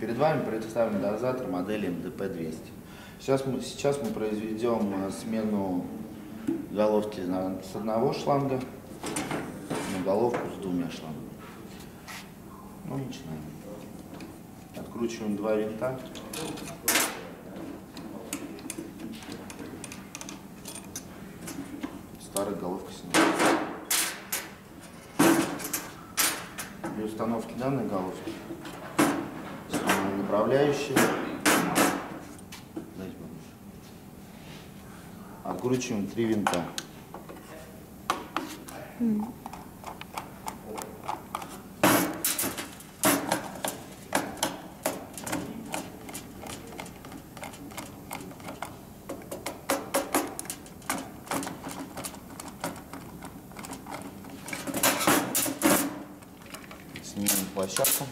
Перед вами представлен дозатор модели МДП-200. Сейчас мы, сейчас мы произведем э, смену головки на- с одного шланга на головку с двумя шлангами. Ну, начинаем. Откручиваем два винта. Старая головка снимается. При установке данной головки побольше. Откручиваем три винта. Снимем площадку.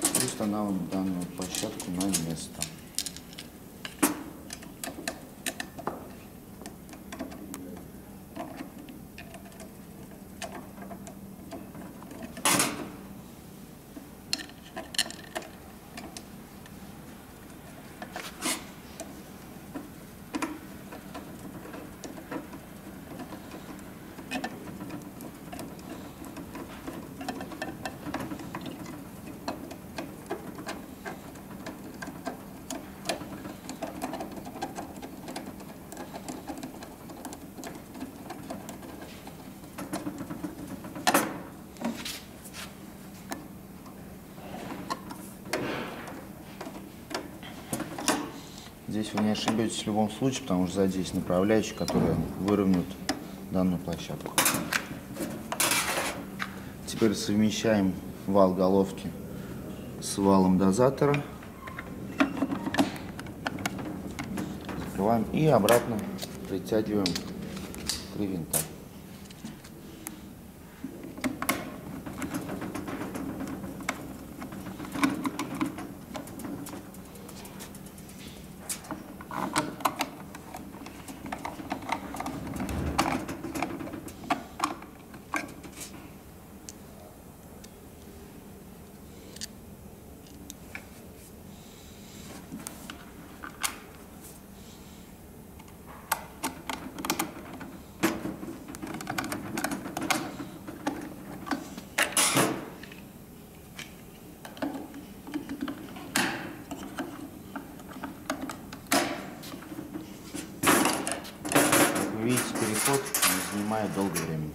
И устанавливаем данную площадку на место. Здесь вы не ошибетесь в любом случае, потому что сзади есть направляющие, которые выровняют данную площадку. Теперь совмещаем вал головки с валом дозатора. Закрываем и обратно притягиваем три винта. переход не занимает долго времени.